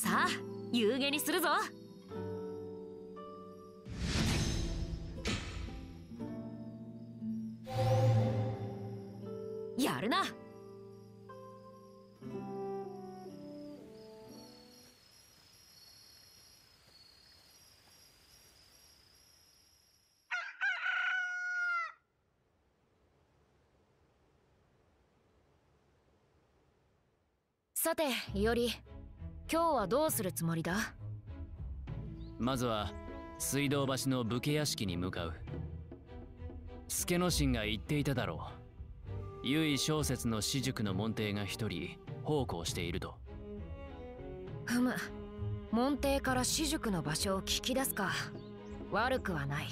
さあ夕げにするぞ。やるな。さていおり今日はどうするつもりだ？まずは水道橋の武家屋敷に向かう。助之進が言っていただろう。唯小説の私塾の門弟が一人奉公していると。ふむ。門弟から私塾の場所を聞き出すか。悪くはない。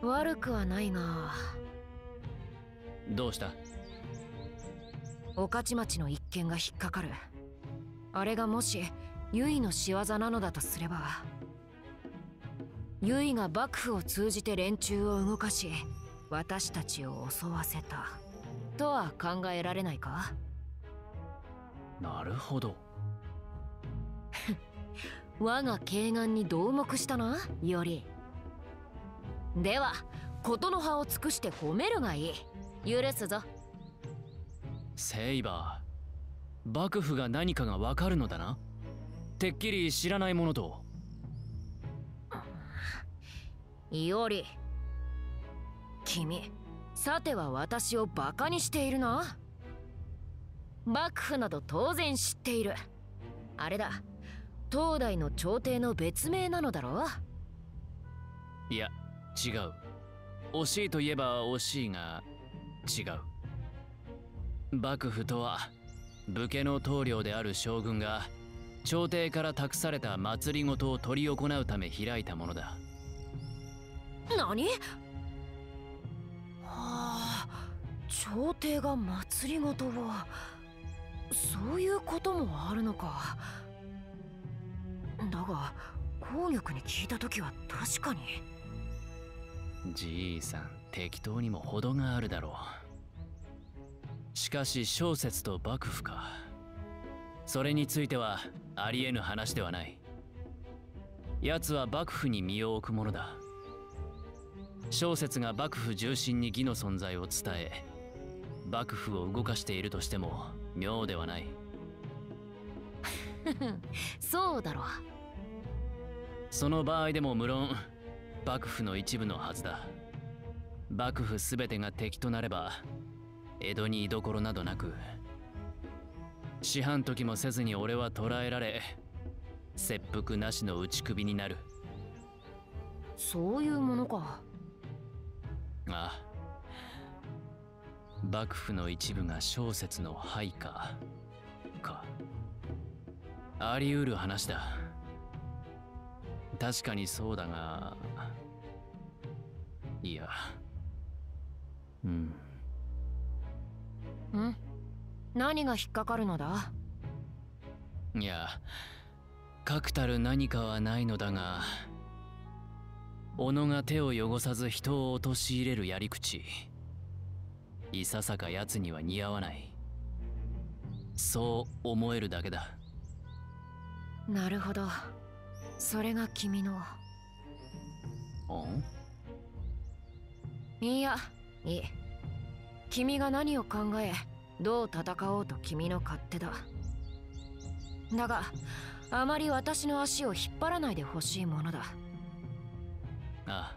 悪くはないが。どうした？御徒町の一件が引っかかるあれがもしユイの仕業なのだとすればユイが幕府を通じて連中を動かし私たちを襲わせたとは考えられないか？なるほど。我が慶願に同目したなより。では事の葉を尽くして褒めるがいい。許すぞ。セイバー幕府が何かがわかるのだな。てっきり知らないものと。いおり君さては私をバカにしているな。幕府など当然知っている。あれだ。東大の朝廷の別名なのだろ。いや違う。惜しいといえば惜しいが違う。幕府とは武家の棟梁である将軍が朝廷から託された祭りごとを執り行うため開いたものだ。何？はあ朝廷が祭りごとを？そういうこともあるのか。だが紅玉に聞いた時は確かに。じいさん適当にも程があるだろうしかし小説と幕府か。それについてはありえぬ話ではない。奴は幕府に身を置くものだ。小説が幕府重臣に義の存在を伝え幕府を動かしているとしても妙ではない。そうだろう。その場合でも無論幕府の一部のはずだ。幕府全てが敵となれば江戸に居所などなく師範時もせずに俺は捕らえられ切腹なしの打ち首になる。そういうものか。ああ。幕府の一部が小説の配下か。あり得る話だ。確かにそうだがいや。うんん？何が引っかかるのだ？いや確たる何かはないのだが己が手を汚さず人を陥れるやり口いささか奴には似合わない。そう思えるだけだ。なるほど。それが君の。いやいい君が何を考えどう戦おうと君の勝手だ。だがあまり私の足を引っ張らないでほしいものだ。ああ。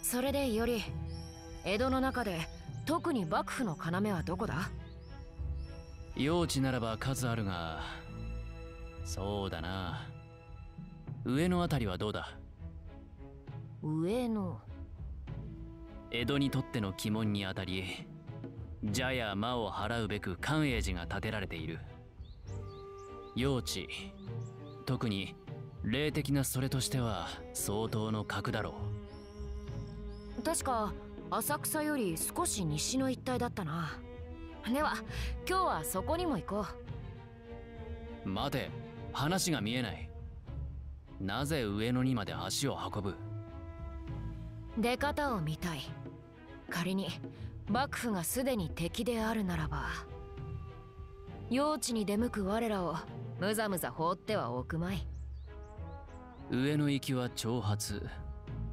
それでより江戸の中で特に幕府の要はどこだ？用地ならば数あるがそうだな。上のあたりはどうだ？上の江戸にとっての鬼門にあたり邪や魔を払うべく寛永寺が建てられている。用地特に霊的なそれとしては相当の格だろう。確か浅草より少し西の一帯だったな。では今日はそこにも行こう。待て話が見えない。なぜ上野にまで足を運ぶ？出方を見たい。仮に幕府がすでに敵であるならば用地に出向く我らをむざむざ放ってはおくまい。上の行きは挑発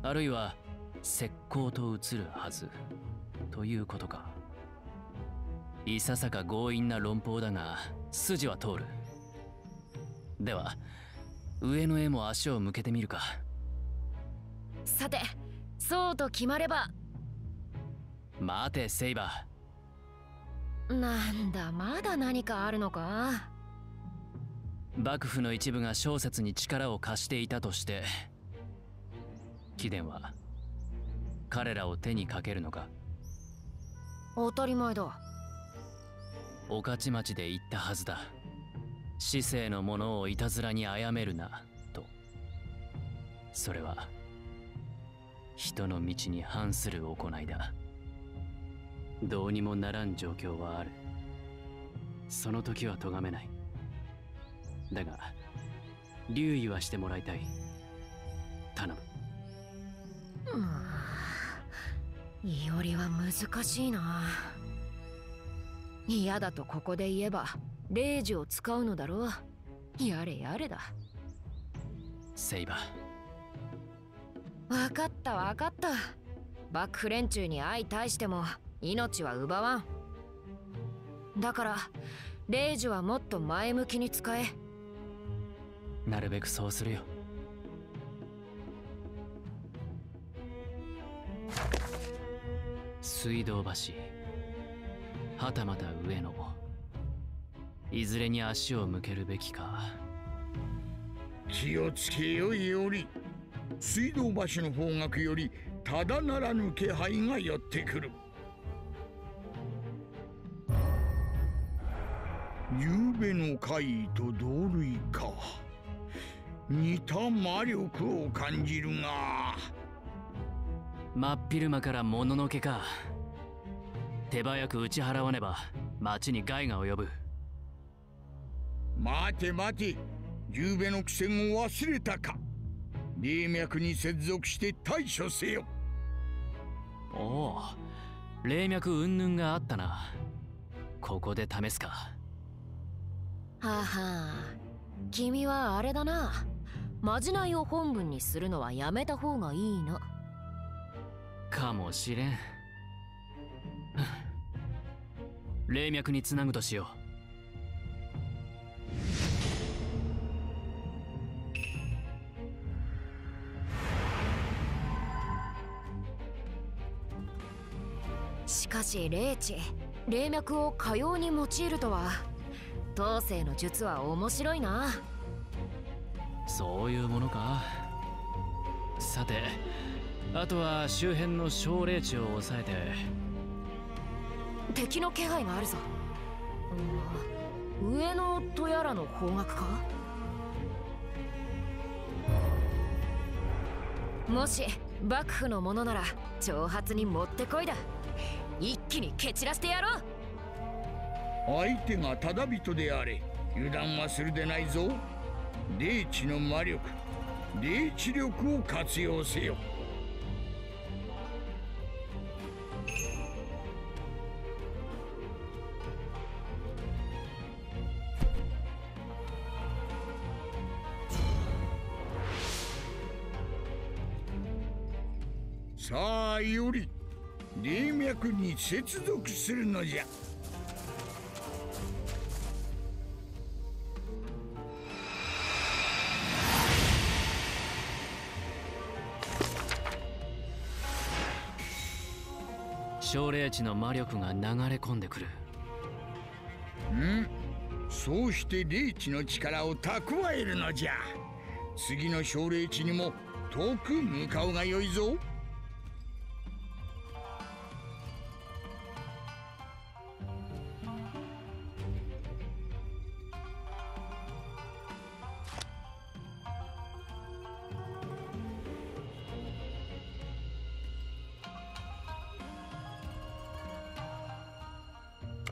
あるいは石膏と映るはずということか。いささか強引な論法だが筋は通る。では上野へも足を向けてみるか。さてそうと決まれば。待てセイバー。なんだまだ何かあるのか？幕府の一部が小説に力を貸していたとして貴殿は彼らを手にかけるのか？当たり前だ。御徒町で言ったはずだ。市政の者をいたずらに殺めるなと。それは人の道に反する行いだ。どうにもならん状況はある。その時は咎めない。だが留意はしてもらいたい。頼む。うん。いおりは難しいな。嫌だとここで言えば霊樹を使うのだろう。やれやれだ。セイバー。分かった分かった。幕府連中に相対しても命は奪わん。だから霊樹はもっと前向きに使え。なるべくそうするよ。水道橋はたまた上野いずれに足を向けるべきか。気をつけよいより水道橋の方角よりただならぬ気配が寄ってくる。夕べの怪異と同類か。似た魔力を感じるが。真っ昼間からもののけか。手早く打ち払わねば町に害が及ぶ。待て待て。夕べの苦戦を忘れたか霊脈に接続して対処せよ。おお霊脈云々があったな。ここで試すか。はあはあ君はあれだな。まじないを本文にするのはやめた方がいいな。かもしれん。霊脈につなぐとしよう霊地霊脈をかように用いるとは。当世の術は面白いな。そういうものか。さてあとは周辺の小霊地を抑えて。敵の気配があるぞ、うん、上野とやらの方角か？もし幕府のものなら挑発にもってこいだ。一気に蹴散らしてやろう。相手がただ人であれ油断はするでないぞ。霊地の魔力霊地力を活用せよ。に接続するのじゃ。奨励地の魔力が流れ込んでくる。ん。そうして霊地の力を蓄えるのじゃ。次の奨励地にも遠く向かうがよいぞ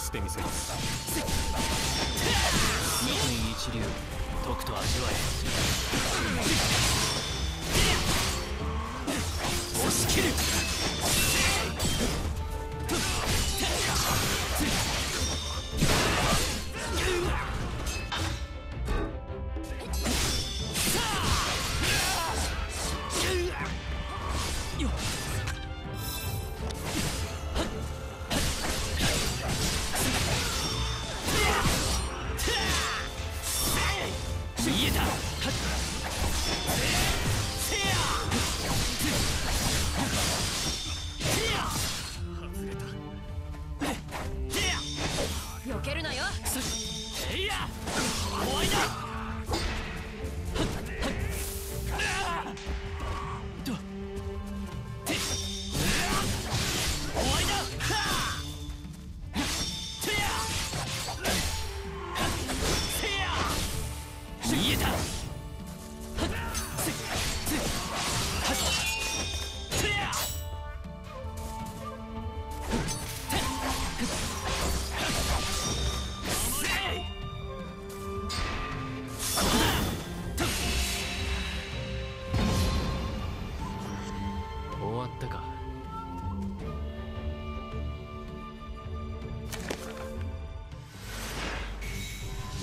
倒してみせます。一流とくと味わえ。押し切る。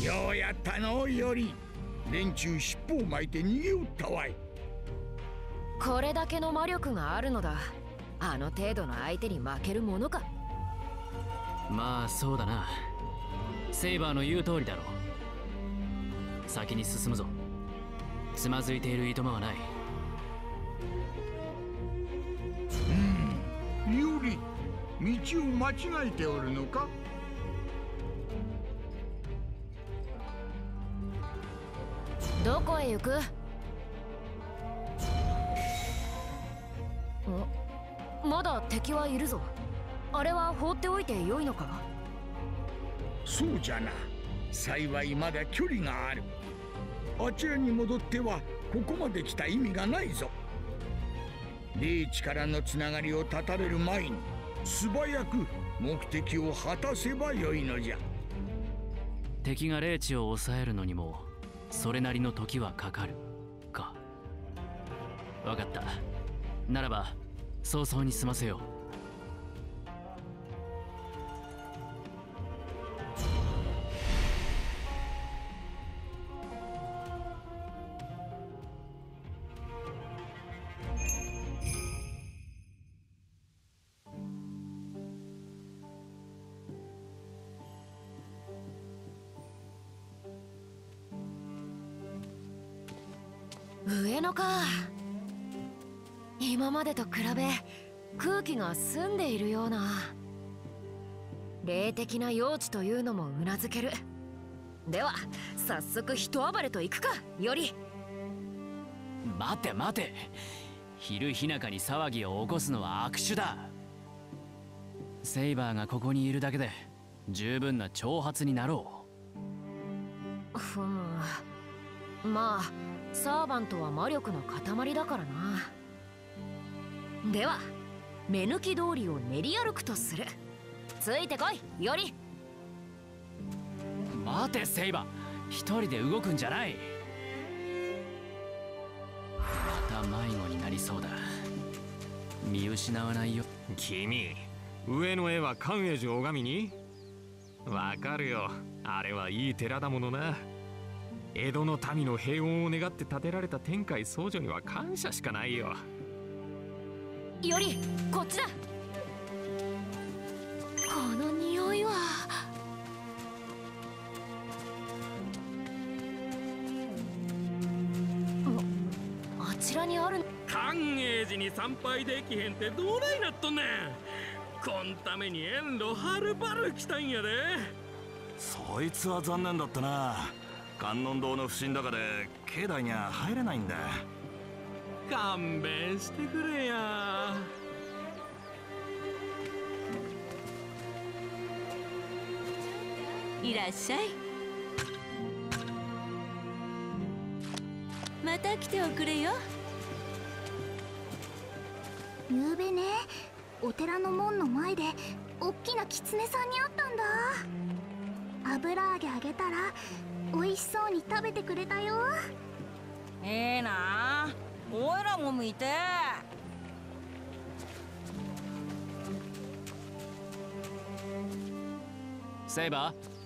ようやったのより。連中尻尾を巻いて逃げおったわい。これだけの魔力があるのだ。あの程度の相手に負けるものか。まあそうだな。セイバーの言う通りだろう。先に進むぞ。つまずいているいとまはない。より道を間違えておるのか？どこへ行く？おまだ敵はいるぞ。あれは放っておいてよいのか？そうじゃな。幸いまだ距離がある。あちらに戻ってはここまで来た意味がないぞ。霊地からのつながりを断たれる前に素早く目的を果たせばよいのじゃ。敵が霊地を抑えるのにもそれなりの時はかかるか。分かった。ならば早々に済ませよう。が澄んでいるような。霊的な用地というのもうなずける。では早速一暴れと行くかより。う待て待て。昼日中に騒ぎを起こすのは悪手だ。セイバーがここにいるだけで十分な挑発になろふむ。まあサーバントは魔力の塊だからな。では目抜き通りを練り歩くとする。ついてこいより。う待てセイバー。一人で動くんじゃない。また迷子になりそうだ。見失わないよ。君上の絵は寛永寺拝みに？わかるよ。あれはいい寺だものな。江戸の民の平穏を願って建てられた天海僧侶には感謝しかないよよりこっちだ。この匂いは。ああちらにある。寛永寺に参拝できへんってどないなっとんねん。こんために遠路はるばる来たんやで。そいつは残念だったな。観音堂の不審だかで境内には入れないんだ。勘弁してくれやいらっしゃい。また来ておくれよ。ゆうべね。お寺の門の前でおっきな狐さんに会ったんだ。油揚げあげたら美味しそうに食べてくれたよ。ええな。おいらも見て。セイバー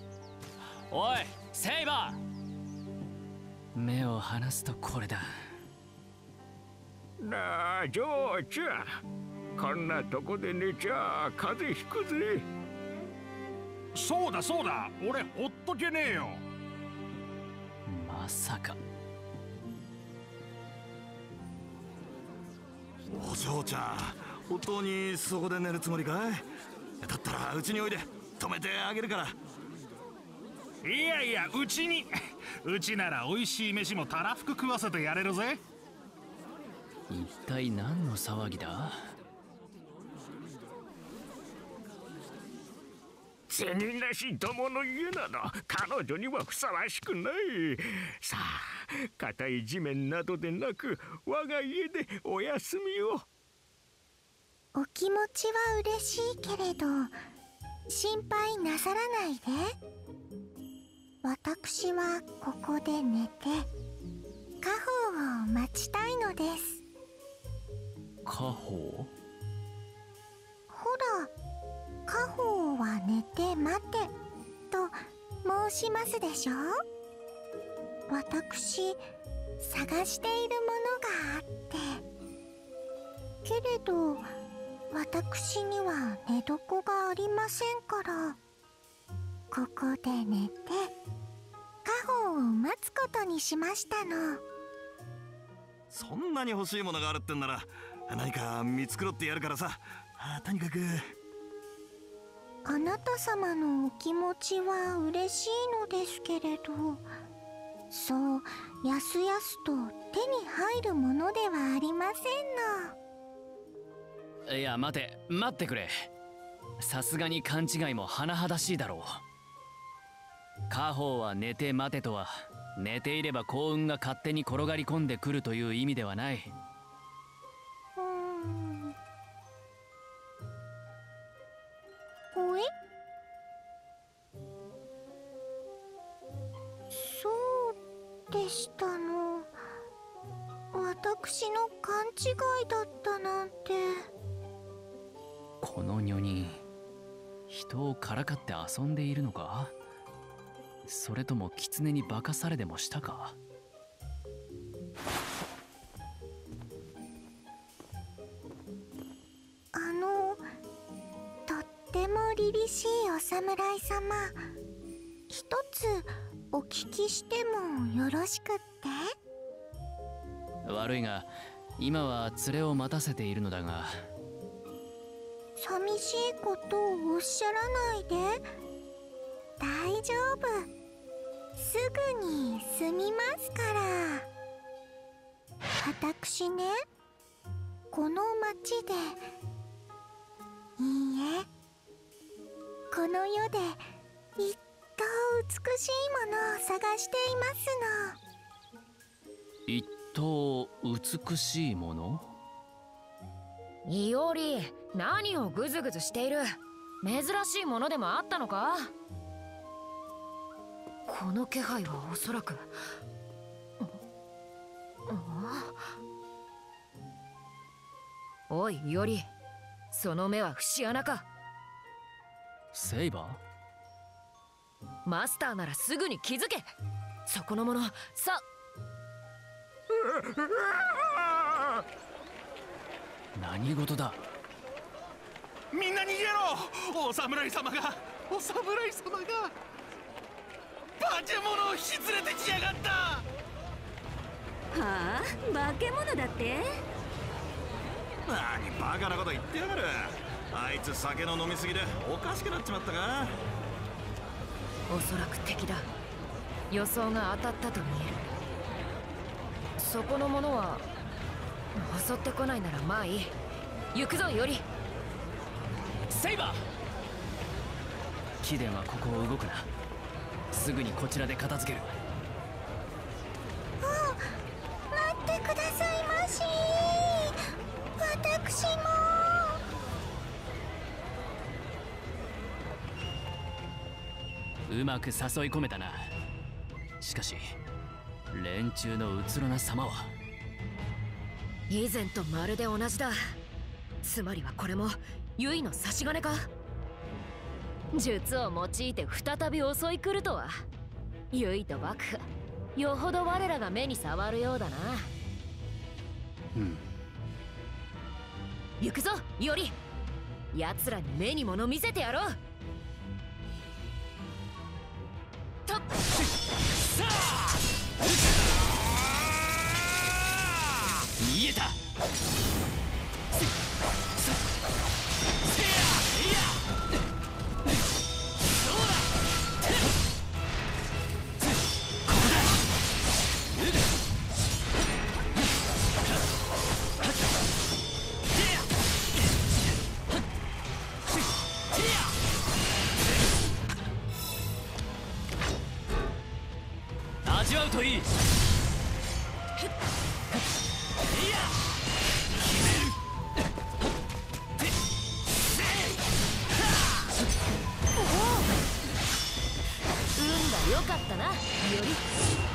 おいセイバー。目を離すとこれだ。なあジョーちゃん。こんなとこで寝ちゃ風邪ひくぜ。そうだそうだ。俺ほっとけねえよ。まさか。お嬢ちゃん本当にそこで寝るつもりかい？だったらうちにおいで。止めてあげるからいやいやうちに。うちなら美味しい飯もたらふく食わせてやれるぜ。一体何の騒ぎだ？銭なしどもの家など彼女にはふさわしくない。さあ硬い地面などでなく我が家でお休みを。お気持ちは嬉しいけれど心配なさらないで私はここで寝て家宝を待ちたいのです。家宝？ほら家宝は寝て待てと申しますでしょ？私探しているものがあって。けれど私には寝床がありませんからここで寝て家宝を待つことにしましたの。そんなに欲しいものがあるってんなら何か見繕ってやるからさ。あとにかく。あなた様のお気持ちは嬉しいのですけれどそうやすやすと手に入るものではありませんの。いや待て待ってくれ。さすがに勘違いも甚だしいだろう家宝は寝て待てとは。寝ていれば幸運が勝手に転がり込んでくるという意味ではない。うーん。おえそうでしたの。私の勘違いだったなんて。この女人人をからかって遊んでいるのか？それとも狐に化かされでもしたか？あのとっても凛々しいお侍様。一つお聞きしてもよろしくって？悪いが今は連れを待たせているのだが。寂しいことをおっしゃらないで大丈夫。すぐに済みますから。私ねこの町でいいえこの世で一等美しいものを探しています一等美しいもの？いおり何をグズグズしている？珍しいものでもあったのか？この気配はおそらく。おいいおりその目は節穴か。セイバマスターならすぐに気づけ。そこのものさー何事だ？みんな逃げろ！お侍様が！お侍様が化け物を引き連れてきやがった。はあ？化け物だって？何バカなこと言ってやがる。あいつ酒の飲みすぎでおかしくなっちまったか。おそらく敵だ。予想が当たったと見える。そこの者は襲ってこないならまあいい。行くぞより。セイバー！貴殿はここを動くなすぐにこちらで片付ける。待ってくださいまし。私も。うまく誘い込めたな。しかし連中のうつろな様は。以前とまるで同じだ。つまりはこれもユイの差し金か？術を用いて再び襲い来るとは。ユイと幕府よほど我らが目に触るようだな。うん。行くぞより奴らに目に物見せてやろう。とっさあ見えたかったなより。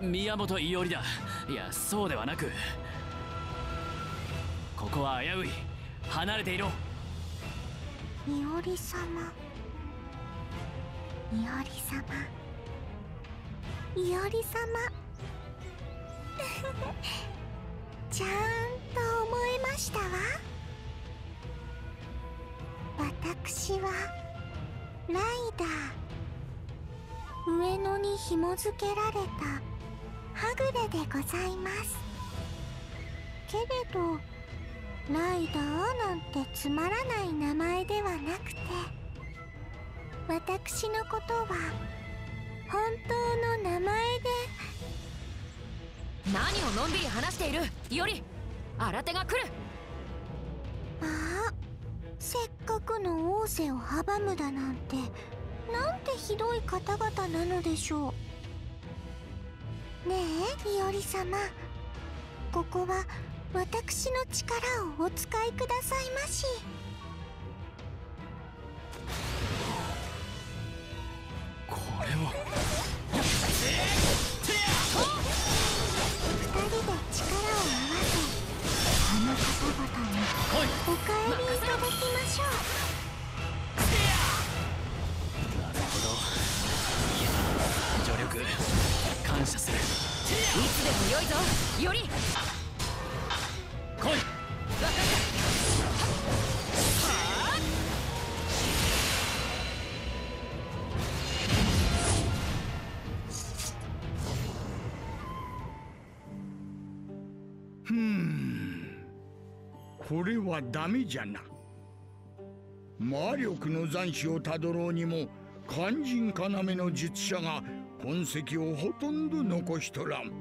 宮本伊織だ。いやそうではなく。ここは危うい。離れていろ。いおり様。いおり様。いおり様。ちゃんと思えましたわ。私はライダー。上野に紐付けられたはぐれでございます。けれどライダーなんてつまらない名前ではなくて私のことは本当の名前で。何をのんびり話している？より新手が来る。ああせっかくの仰せを阻むだなんてなんてひどい方々なのでしょうねえいおり様ここは私の力をお使いくださいまし。これはダメじゃな。魔力の残滓をたどろうにも肝心要の術者が痕跡をほとんど残しとらん。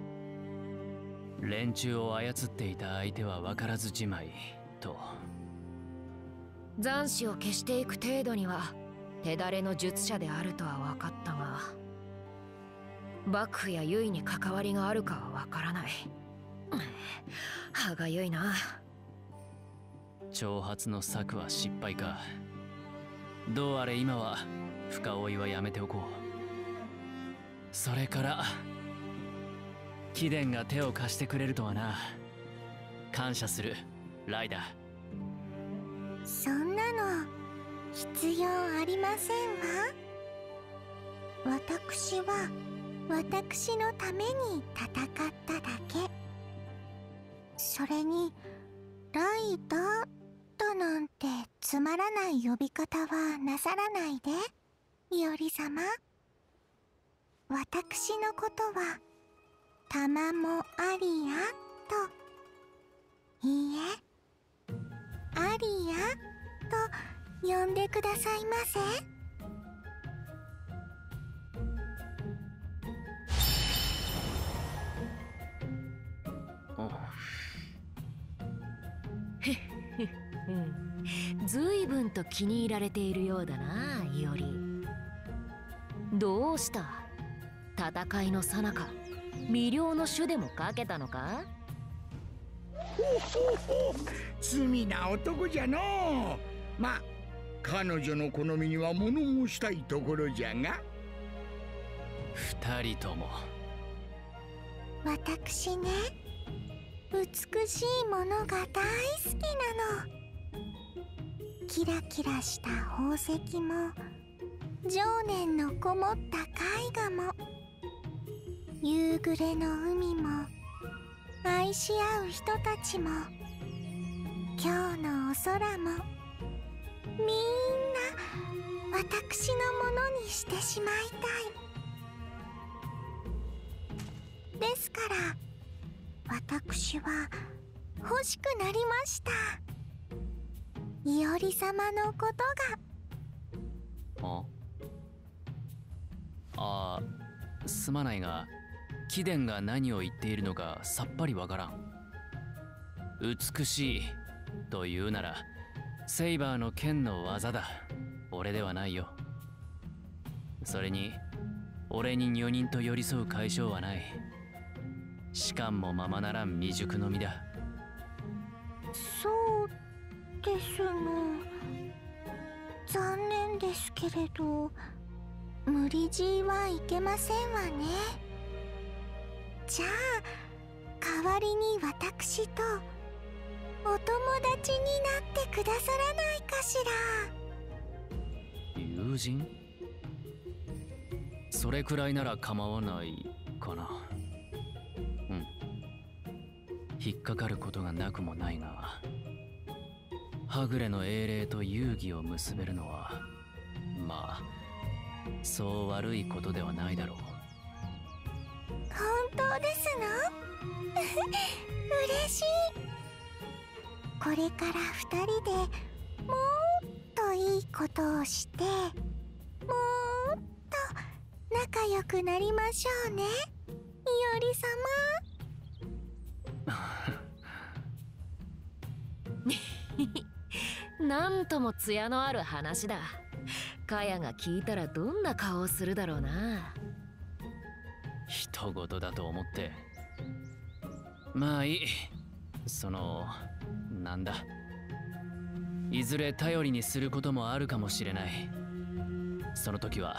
連中を操っていた相手は分からずじまいと。残滓を消していく程度には手だれの術者であるとは分かったが幕府や優位に関わりがあるかは分からない。歯がゆいな挑発の策は失敗か。どうあれ今は深追いはやめておこう。それから貴殿が手を貸してくれるとはな。感謝するライダー。そんなの必要ありませんわ。私は私のために戦っただけ。それにライダーとなんてつまらない呼び方はなさらないで。いおり様。私のことは玉もありやと。いいえ。ありやと呼んでくださいませずいぶんと気に入られているようだなイオリどうした？戦いのさなか。魅了の種でもかけたのか？ほほほ。罪な男じゃのま彼女の好みには物申したいところじゃが。二人とも。私ね美しいものが大好きなのキラキラした宝石も情念のこもった絵画も夕暮れの海も愛し合う人たちも今日のお空もみんな私のものにしてしまいたい。ですから私は欲しくなりました。いおり様のことが。あ。あすまないが貴殿が何を言っているのかさっぱりわからん。美しいと言うならセイバーの剣の技だ。俺ではないよ。それに俺に女人と寄り添う解消はない。士官もままならん未熟の身だ。そうですの残念ですけれど無理強いはいけませんわね。じゃあ代わりに私とお友達になってくださらないかしら。友人？それくらいなら構わないかな。うん。引っかかることがなくもないがはぐれの英霊と遊戯を結べるのはまあそう悪いことではないだろう。本当ですの 嬉しい。これから二人でもっといいことをしてもっと仲良くなりましょうね。いおり様。なんとも艶のある話だ。カヤが聞いたらどんな顔をするだろうな。人事だと思って。まあいい。そのなんだ。いずれ頼りにすることもあるかもしれない。その時は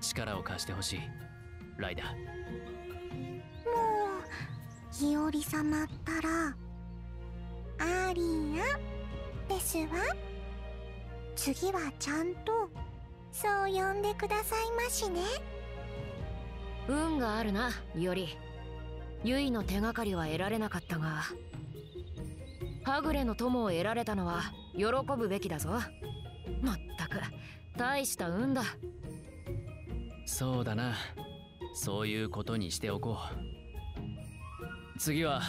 力を貸してほしい。ライダー。もういおり様ったらアリアですわ。次はちゃんとそう呼んでくださいましね。運があるなより。ユイの手がかりは得られなかったがはぐれの友を得られたのは喜ぶべきだぞ。まったく大した運だ。そうだな。そういうことにしておこう。次は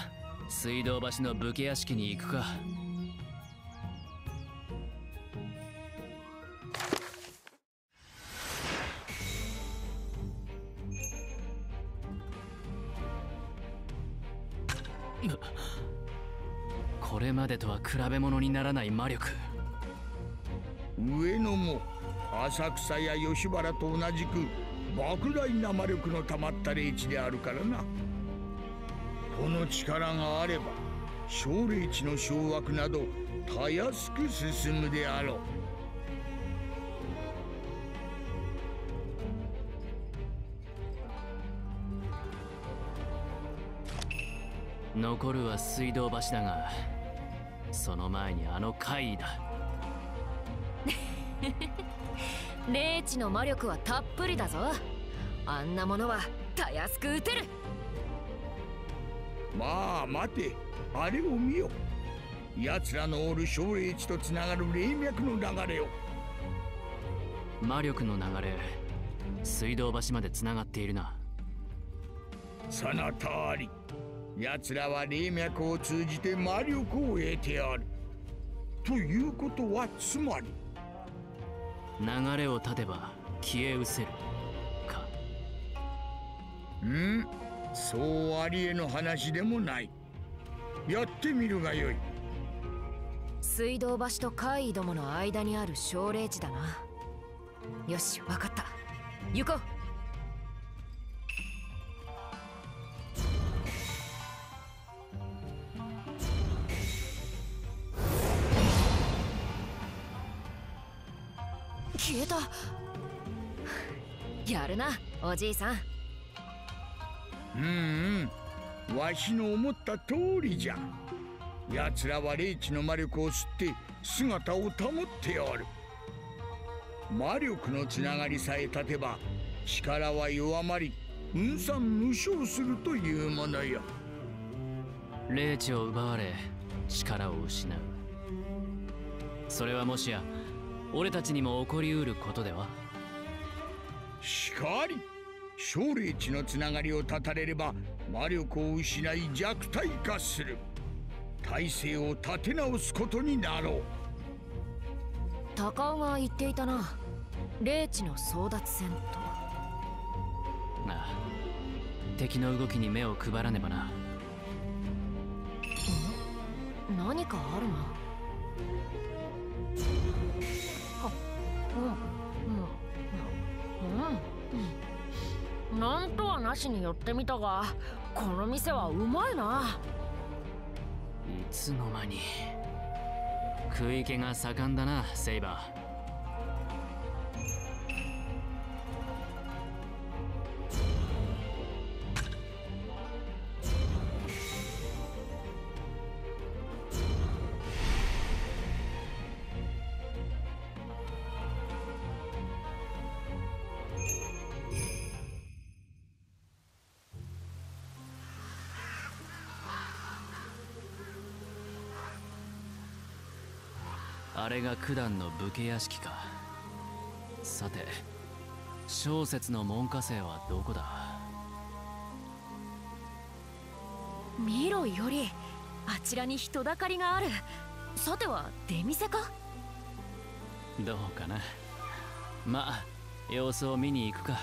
水道橋の武家屋敷に行くかでとは比べ物にならない魔力。上野も浅草や吉原と同じく莫大な魔力の溜まった霊地であるからな。この力があれば小霊地の掌握などたやすく進むであろう。残るは水道橋だがその前にあの怪異だ。霊地の魔力はたっぷりだぞ。あんなものはたやすく撃てる。まあ待て。あれを見よ。奴らのおる小霊地とつながる霊脈の流れを。魔力の流れ水道橋までつながっているな。その通り奴らは霊脈を通じて魔力を得ておる。ということはつまり流れを断てば消え失せるか。ん？そうありえの話でもない。やってみるがよい。水道橋と怪異どもの間にある小霊地だな。よし分かった。行こう消えた。やるなおじいさん。うんうん。わしの思った通りじゃ。奴らは霊地の魔力を吸って姿を保っておる。魔力のつながりさえ立てば力は弱まり分散無償するというものよ。霊地を奪われ力を失う。それはもしや俺たちにも起こりうることでは。しかり。小霊地のつながりを断たれれば魔力を失い弱体化する。体勢を立て直すことになろう。高尾が言っていたな。霊地の争奪戦とああ。敵の動きに目を配らねばな。何かあるなうんうんうんなんとはなしに寄ってみたがこの店はうまいないつの間に食い気が盛んだなセイバーれが九段の武家屋敷か。さて小説の門下生はどこだ？見ろよりあちらに人だかりがある。さては出店か？どうかな。まあ様子を見に行くか